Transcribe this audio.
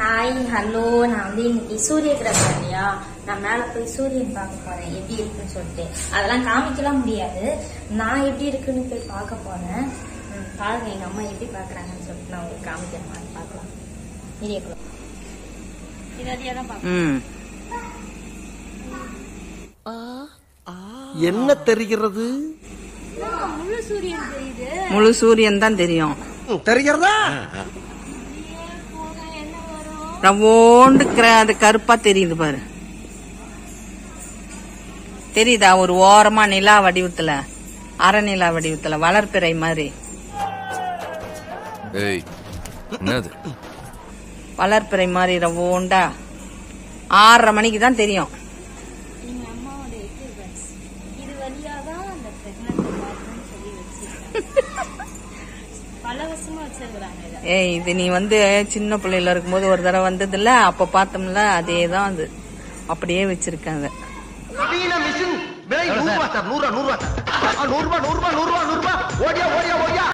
Hi hello நான் வந்து இன்னைக்கு சூரிய கிரகணம் இல்லையா? நான் மேல போய் சூரியன் பார்க்க போறேன். எப்படி இருக்குன்னு சொல்லிட்டு. அதெல்லாம் காமிக்கலாம் முடியாது. நான் எப்படி இருக்குன்னு போய் பார்க்க போறேன். பாருங்க எங்க அம்மா எப்படி பாக்குறாங்கன்னு சொல்லிட்டு நான் உங்களுக்கு காமிக்கிறேன். வாங்க பார்க்கலாம். ம். என்ன தெரிகிறது? முழு சூரியன் தெரியுது. முழு சூரியன் தான் தெரியும். தெரிகிறதா? ரவோண்டு கிர- அது கருப்பா தெரியுது பாரு. தெரியுதா? ஒரு ஓரமா நிலா வடிவத்துல அரை நிலா வடிவத்துல வளர்ப்பிறை மாதிரி. வளர்ப்பிறை மாதிரி ரவோண்டா ஆறரை மணிக்கு தான் தெரியும். ஏய் இது நீ வந்து சின்ன பிள்ளையில இருக்கும்போது ஒரு தடவை வந்ததுல அப்ப பார்த்தோம்ல அதே தான் அது. அப்படியே வச்சிருக்காங்க. நூறு ரூபா நூறு ரூபா நூறு ரூபா நூறு ரூபா ஓடியா ஓடியா ஓடியா.